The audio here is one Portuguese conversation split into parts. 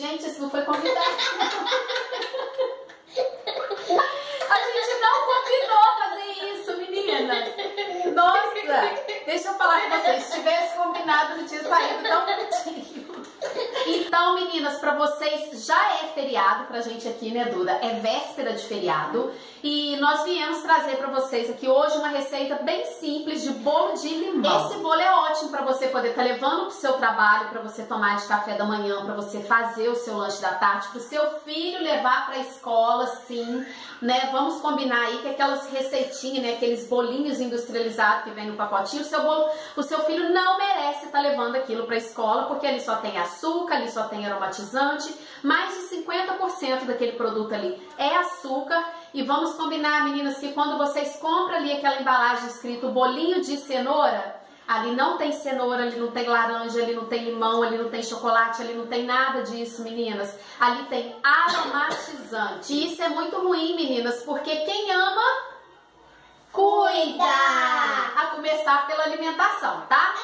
Gente, isso não foi combinado. A gente não combinou fazer isso, meninas. Nossa, deixa eu falar com vocês. Se tivesse combinado, não tinha saído tão bonitinho. Então, meninas, pra vocês já é feriado pra gente aqui, né, Duda? É véspera de feriado. E nós viemos trazer pra vocês aqui hoje uma receita bem simples de bolo de limão. Esse bolo é ótimo pra você poder estar tá levando pro seu trabalho, pra você tomar de café da manhã, pra você fazer o seu lanche da tarde, pro seu filho levar pra escola, sim, né? Vamos combinar aí que aquelas receitinhas, né, aqueles bolinhos industrializados que vem no pacotinho, o seu bolo, o seu filho não merece estar tá levando aquilo pra escola, porque ele só tem açúcar açúcar, ali só tem aromatizante, mais de 50% daquele produto ali é açúcar. E vamos combinar, meninas, que quando vocês compram ali aquela embalagem escrito bolinho de cenoura, ali não tem cenoura, ali não tem laranja, ali não tem limão, ali não tem chocolate, ali não tem nada disso, meninas. Ali tem aromatizante. E isso é muito ruim, meninas, porque quem ama cuida! A começar pela alimentação, tá?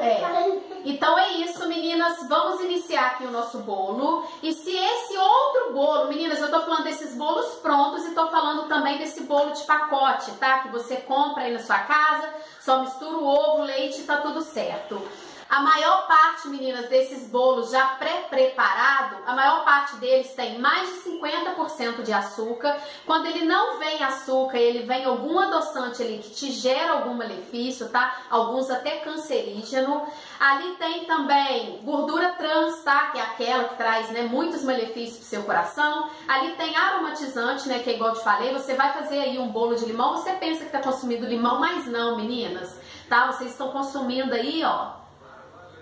É. Então é isso, meninas. Vamos iniciar aqui o nosso bolo. E se esse outro bolo, meninas, eu tô falando desses bolos prontos e tô falando também desse bolo de pacote, tá? Que você compra aí na sua casa, só mistura o ovo, leite e tá tudo certo. A maior parte, meninas, desses bolos já pré-preparado, a maior parte deles tem mais de 50% de açúcar. Quando ele não vem açúcar, ele vem algum adoçante ali que te gera algum malefício, tá? Alguns até cancerígeno. Ali tem também gordura trans, tá? Que é aquela que traz, né, muitos malefícios pro seu coração. Ali tem aromatizante, né, que é igual eu te falei, você vai fazer aí um bolo de limão, você pensa que tá consumindo limão, mas não, meninas, tá? Vocês estão consumindo aí, ó,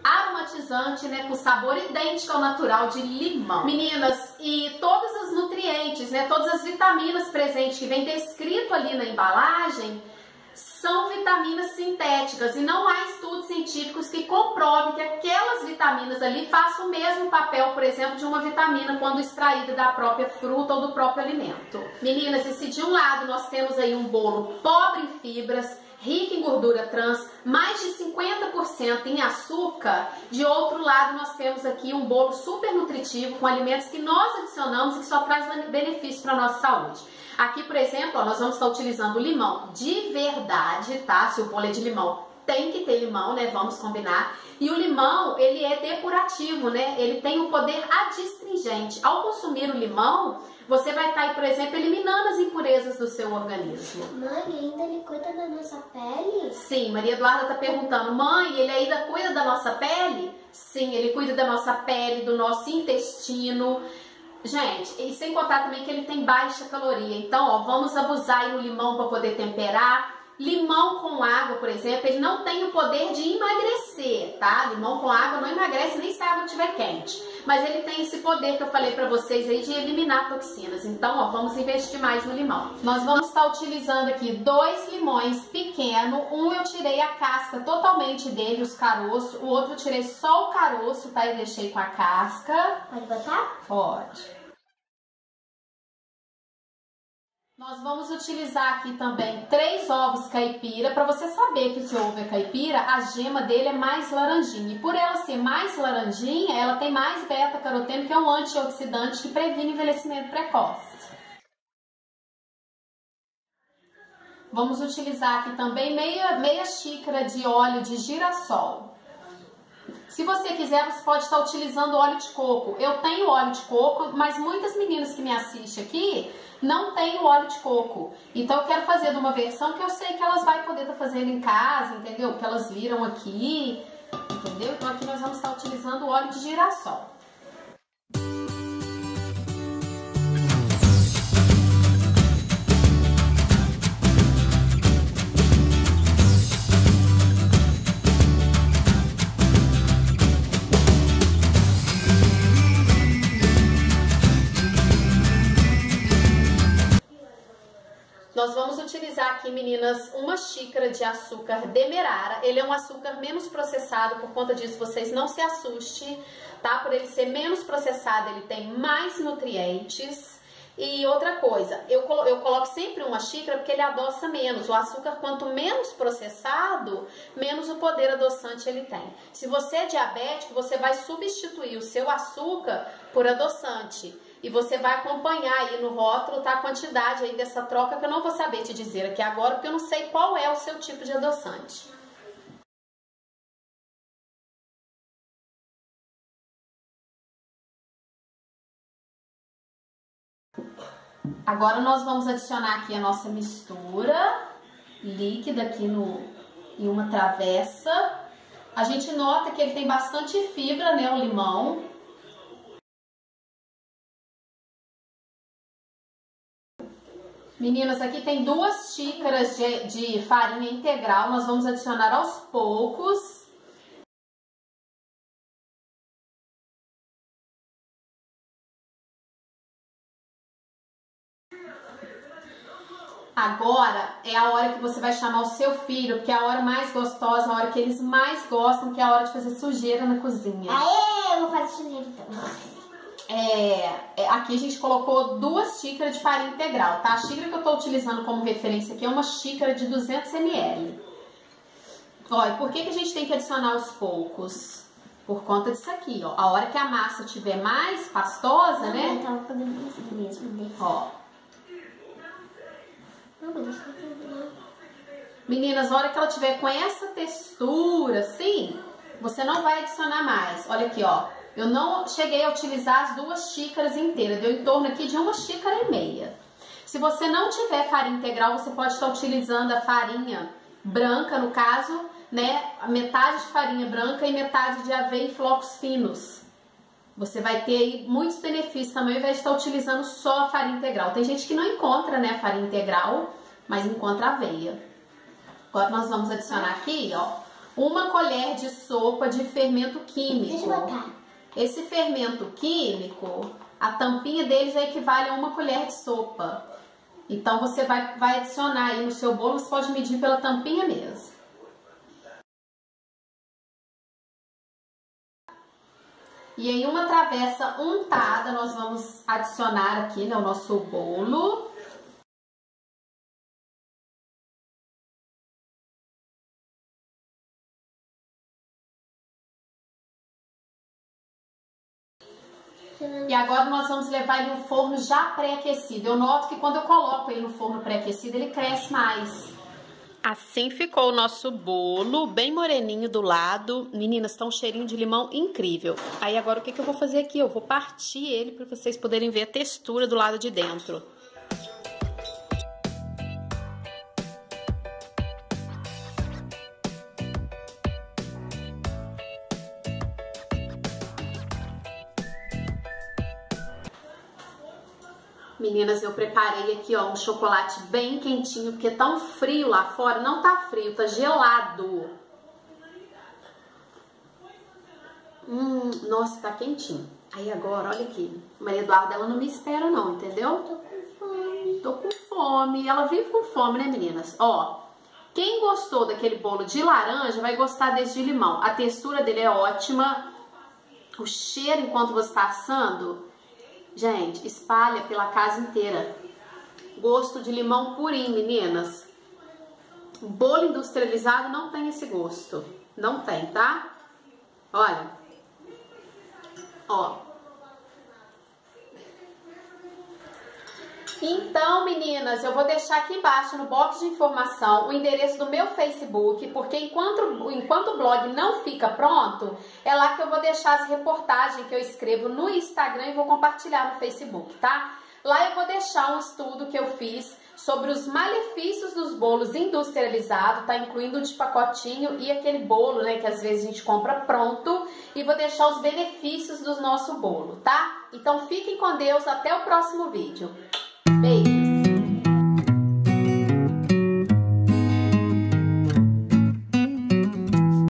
aromatizante, né, com sabor idêntico ao natural de limão. Meninas, e todos os nutrientes, né, todas as vitaminas presentes que vem descrito ali na embalagem, são vitaminas sintéticas e não há estudos científicos que comprovem que aquelas vitaminas ali façam o mesmo papel, por exemplo, de uma vitamina quando extraída da própria fruta ou do próprio alimento. Meninas, e se de um lado nós temos aí um bolo pobre em fibras, rica em gordura trans, mais de 50% em açúcar. De outro lado, nós temos aqui um bolo super nutritivo com alimentos que nós adicionamos e que só traz benefício para a nossa saúde. Aqui, por exemplo, ó, nós vamos estar utilizando limão de verdade, tá? Se o bolo é de limão, tem que ter limão, né? Vamos combinar. E o limão, ele é depurativo, né? Ele tem o um poder adstringente. Ao consumir o limão, você vai estar, tá por exemplo, eliminando as impurezas do seu organismo. Mãe, ainda ele cuida da nossa pele? Sim, Maria Eduarda está perguntando, mãe, ele ainda cuida da nossa pele? Sim, ele cuida da nossa pele, do nosso intestino. Gente, e sem contar também que ele tem baixa caloria. Então, ó, vamos abusar aí no limão para poder temperar. Limão com água, por exemplo, ele não tem o poder de emagrecer, tá? Limão com água não emagrece nem se a água estiver quente. Mas ele tem esse poder que eu falei pra vocês aí de eliminar toxinas. Então, ó, vamos investir mais no limão. Nós vamos estar utilizando aqui dois limões pequenos. Um eu tirei a casca totalmente dele, os caroços. O outro eu tirei só o caroço, tá? E deixei com a casca. Pode botar? Pode. Nós vamos utilizar aqui também três ovos caipira. Para você saber que o seu ovo é caipira, a gema dele é mais laranjinha. E por ela ser mais laranjinha, ela tem mais beta-caroteno, que é um antioxidante que previne envelhecimento precoce. Vamos utilizar aqui também meia, meia xícara de óleo de girassol. Se você quiser, você pode estar utilizando óleo de coco. Eu tenho óleo de coco, mas muitas meninas que me assistem aqui não tem o óleo de coco. Então eu quero fazer de uma versão que eu sei que elas vão poder estar fazendo em casa, entendeu? Que elas viram aqui, entendeu? Então aqui nós vamos estar utilizando óleo de girassol. Xícara de açúcar demerara. Ele é um açúcar menos processado, por conta disso vocês não se assustem, tá? Por ele ser menos processado, ele tem mais nutrientes. E outra coisa, eu, colo eu coloco sempre uma xícara porque ele adoça menos. O açúcar, quanto menos processado, menos o poder adoçante ele tem. Se você é diabético, você vai substituir o seu açúcar por adoçante. E você vai acompanhar aí no rótulo tá, a quantidade aí dessa troca que eu não vou saber te dizer aqui agora, porque eu não sei qual é o seu tipo de adoçante. Agora nós vamos adicionar aqui a nossa mistura líquida aqui no, em uma travessa. A gente nota que ele tem bastante fibra, né, o limão. Meninas, aqui tem duas xícaras de, de farinha integral, nós vamos adicionar aos poucos. Agora é a hora que você vai chamar o seu filho, porque é a hora mais gostosa, a hora que eles mais gostam, que é a hora de fazer sujeira na cozinha. Aê, eu vou fazer sujeira então. É, é, aqui a gente colocou duas xícaras de farinha integral, tá? A xícara que eu tô utilizando como referência aqui é uma xícara de 200 ml. Olha, por que, que a gente tem que adicionar aos poucos? Por conta disso aqui, ó. A hora que a massa estiver mais pastosa, Não, né? Eu tava fazendo isso mesmo. Ó, Não, não Meninas, a hora que ela tiver com essa textura assim, você não vai adicionar mais. Olha aqui, ó. Eu não cheguei a utilizar as duas xícaras inteiras, deu em torno aqui de uma xícara e meia. Se você não tiver farinha integral, você pode estar utilizando a farinha branca, no caso, né? Metade de farinha branca e metade de aveia em flocos finos. Você vai ter aí muitos benefícios também ao invés de estar utilizando só a farinha integral. Tem gente que não encontra, né, a farinha integral, mas encontra aveia. Agora nós vamos adicionar aqui, ó, uma colher de sopa de fermento químico. Deixa eu botar. Esse fermento químico, a tampinha dele já equivale a uma colher de sopa. Então você vai, vai adicionar aí no seu bolo, você pode medir pela tampinha mesmo. E em uma travessa untada, nós vamos adicionar aqui né, o nosso bolo. E agora nós vamos levar ele no forno já pré-aquecido. Eu noto que quando eu coloco ele no forno pré-aquecido, ele cresce mais. Assim ficou o nosso bolo, bem moreninho do lado. Meninas, tá um cheirinho de limão incrível. Aí agora o que, que eu vou fazer aqui? Eu vou partir ele para vocês poderem ver a textura do lado de dentro. Meninas, eu preparei aqui, ó, um chocolate bem quentinho, porque tá um frio lá fora. Não tá frio, tá gelado. Hum, nossa, tá quentinho. Aí agora, olha aqui. Maria Eduarda, ela não me espera não, entendeu? Tô com fome. Tô com fome. Ela vive com fome, né, meninas? Ó, quem gostou daquele bolo de laranja vai gostar desse de limão. A textura dele é ótima. O cheiro enquanto você tá assando, gente, espalha pela casa inteira. Gosto de limão purinho, meninas. Bolo industrializado não tem esse gosto. Não tem, tá? Olha. Ó. Então, meninas, eu vou deixar aqui embaixo no box de informação o endereço do meu Facebook, porque enquanto, enquanto o blog não fica pronto, é lá que eu vou deixar as reportagens que eu escrevo no Instagram e vou compartilhar no Facebook, tá? Lá eu vou deixar um estudo que eu fiz sobre os malefícios dos bolos industrializados, tá? Incluindo o de pacotinho e aquele bolo, né, que às vezes a gente compra pronto. E vou deixar os benefícios do nosso bolo, tá? Então fiquem com Deus, até o próximo vídeo.